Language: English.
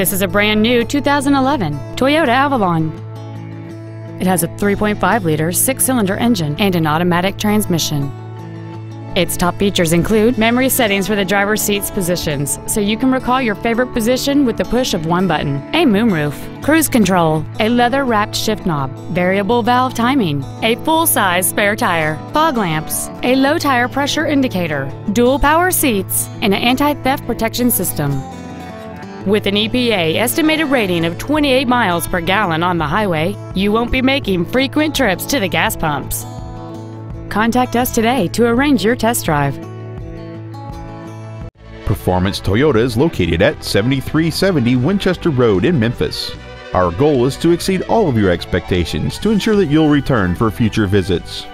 This is a brand new 2011 Toyota Avalon. It has a 3.5 liter six cylinder engine and an automatic transmission. Its top features include memory settings for the driver's seat's positions, so you can recall your favorite position with the push of one button, a moonroof, cruise control, a leather wrapped shift knob, variable valve timing, a full size spare tire, fog lamps, a low tire pressure indicator, dual power seats, and an anti theft protection system. With an EPA estimated rating of 28 miles per gallon on the highway, you won't be making frequent trips to the gas pumps. Contact us today to arrange your test drive. Performance Toyota is located at 7370 Winchester Road in Memphis. Our goal is to exceed all of your expectations to ensure that you'll return for future visits.